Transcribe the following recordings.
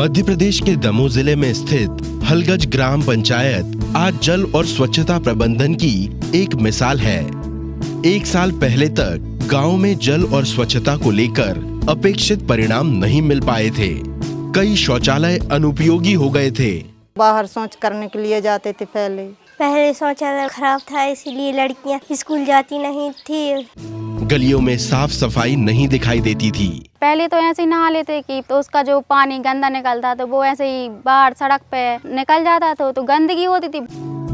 मध्य प्रदेश के दमोह ज़िले में स्थित हलगज ग्राम पंचायत आज जल और स्वच्छता प्रबंधन की एक मिसाल है। एक साल पहले तक गाँव में जल और स्वच्छता को लेकर अपेक्षित परिणाम नहीं मिल पाए थे। कई शौचालय अनुपयोगी हो गए थे। बाहर शौच करने के लिए जाते थे पहले। पहले शौचालय खराब था इसीलिए लड़कियाँ स्कूल जाती नहीं थी। गलियों में साफ़ सफ़ाई नहीं दिखाई देती थी। पहले तो ऐसे ही नहा लेते कि तो उसका जो पानी गंदा निकलता तो वो ऐसे ही बाहर सड़क पे निकल जाता तो तो गंदगी होती थी।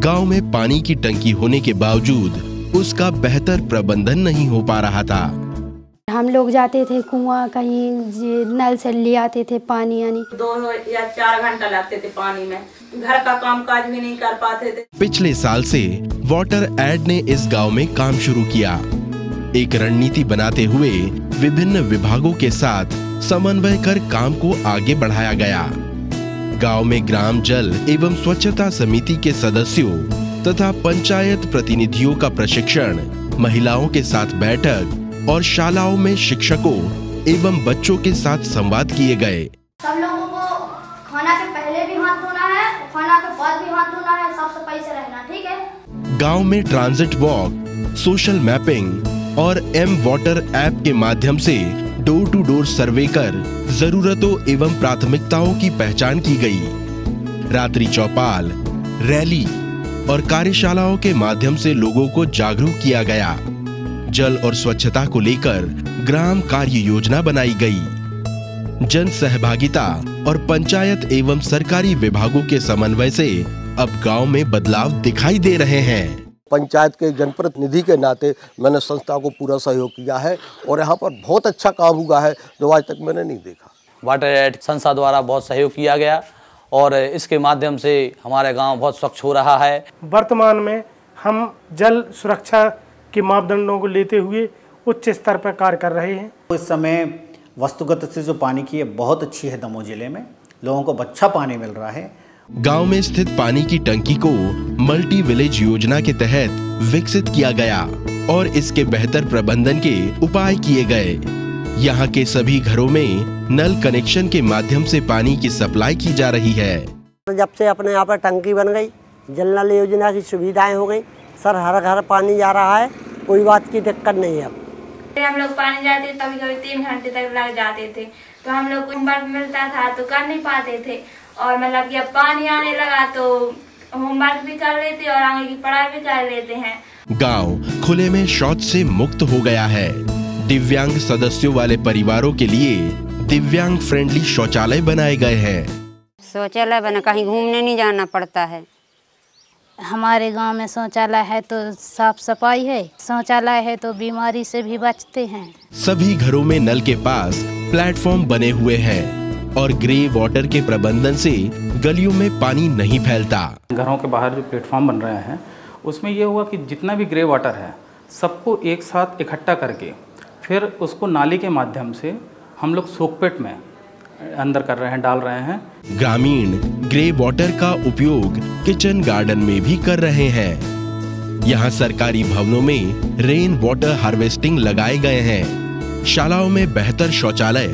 गाँव में पानी की टंकी होने के बावजूद उसका बेहतर प्रबंधन नहीं हो पा रहा था। हम लोग जाते थे कुआँ कहीं नल से ले आते थे पानी यानी दो या चार घंटा लगते थे पानी में। घर का काम काज भी नहीं कर पाते थे। पिछले साल से वाटर एड ने इस गाँव में काम शुरू किया। एक रणनीति बनाते हुए विभिन्न विभागों के साथ समन्वय कर काम को आगे बढ़ाया गया। गाँव में ग्राम जल एवं स्वच्छता समिति के सदस्यों तथा पंचायत प्रतिनिधियों का प्रशिक्षण महिलाओं के साथ बैठक और शालाओं में शिक्षकों एवं बच्चों के साथ संवाद किए गए। सब लोगों को खाना के पहले भी हाथ धोना है खाना के बाद भी हाथ धोना है साफ़ सफ़ाई से रहना ठीक है? गाँव में ट्रांजिट वॉक सोशल मैपिंग और एम वाटर ऐप के माध्यम से डोर टू डोर सर्वे कर जरूरतों एवं प्राथमिकताओं की पहचान की गई। रात्रि चौपाल, रैली और कार्यशालाओं के माध्यम से लोगों को जागरूक किया गया। जल और स्वच्छता को लेकर ग्राम कार्य योजना बनाई गई। जन सहभागिता और पंचायत एवं सरकारी विभागों के समन्वय से अब गाँव में बदलाव दिखाई दे रहे हैं। पंचायत के जनप्रतिनिधि के नाते मैंने संस्था को पूरा सहयोग किया है और यहाँ पर बहुत अच्छा काम हुआ है जो आज तक मैंने नहीं देखा। वाटर एड संस्था द्वारा बहुत सहयोग किया गया और इसके माध्यम से हमारे गाँव बहुत स्वच्छ हो रहा है। वर्तमान में हम जल सुरक्षा के मापदंडों को लेते हुए उच्च स्तर पर कार्य कर रहे हैं। इस समय वस्तुगत से जो पानी की है बहुत अच्छी है दमोह ज़िले में। लोगों को अच्छा पानी मिल रहा है। गाँव में स्थित पानी की टंकी को मल्टी विलेज योजना के तहत विकसित किया गया और इसके बेहतर प्रबंधन के उपाय किए गए। यहाँ के सभी घरों में नल कनेक्शन के माध्यम से पानी की सप्लाई की जा रही है। जब से अपने यहाँ पर टंकी बन गई जल नल योजना की सुविधाएँ हो गई सर हर घर पानी जा रहा है कोई बात की दिक्कत नहीं है। अब हम लोग पानी जाते कभी कभी तीन घंटे तक लग जाते थे। तो हम लोग को मिलता था तो कर नहीं पाते थे। और मतलब कि अब पानी आने लगा तो होमवर्क भी कर लेते और आगे की पढ़ाई भी कर लेते हैं। गाँव खुले में शौच से मुक्त हो गया है। दिव्यांग सदस्यों वाले परिवारों के लिए दिव्यांग फ्रेंडली शौचालय बनाए गए हैं। शौचालय बना कहीं घूमने नहीं जाना पड़ता है। हमारे गाँव में शौचालय है तो साफ़ सफ़ाई है शौचालय है तो बीमारी से भी बचते हैं। सभी घरों में नल के पास प्लेटफॉर्म बने हुए हैं। और ग्रे वाटर के प्रबंधन से गलियों में पानी नहीं फैलता। घरों के बाहर जो प्लेटफॉर्म बन रहे हैं उसमें यह हुआ कि जितना भी ग्रे वाटर है सबको एक साथ इकट्ठा करके फिर उसको नाली के माध्यम से हम लोग सोकपेट में अंदर कर रहे हैं डाल रहे हैं। ग्रामीण ग्रे वाटर का उपयोग किचन गार्डन में भी कर रहे हैं। यहाँ सरकारी भवनों में रेन वाटर हार्वेस्टिंग लगाए गए हैं। शालाओं में बेहतर शौचालय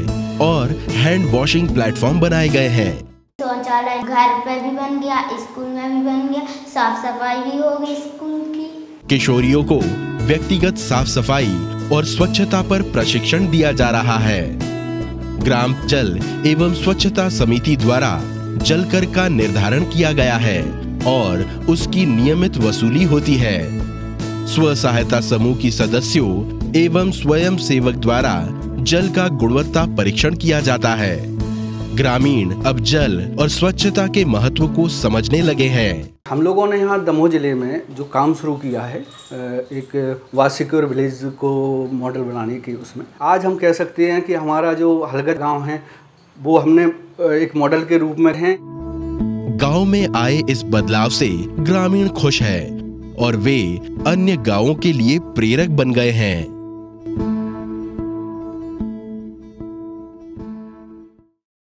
और हैंड वॉशिंग प्लेटफॉर्म बनाए गए हैं। शौचालय घर पे भी बन गया स्कूल में भी बन गया साफ़ सफ़ाई भी हो गई स्कूल की। किशोरियों को व्यक्तिगत साफ़ सफ़ाई और स्वच्छता पर प्रशिक्षण दिया जा रहा है। ग्राम जल एवं स्वच्छता समिति द्वारा जल कर का निर्धारण किया गया है और उसकी नियमित वसूली होती है। स्व सहायता समूह की सदस्यों एवं स्वयं सेवक द्वारा जल का गुणवत्ता परीक्षण किया जाता है। ग्रामीण अब जल और स्वच्छता के महत्व को समझने लगे हैं। हम लोगों ने यहाँ दमोह ज़िले में जो काम शुरू किया है एक वासिक्योर विलेज को मॉडल बनाने के उसमें। आज हम कह सकते हैं कि हमारा जो हलगत गाँव है वो हमने एक मॉडल के रूप में हैं। गाँव में आए इस बदलाव से ग्रामीण खुश है। और वे अन्य गाँवों के लिए प्रेरक बन गए हैं।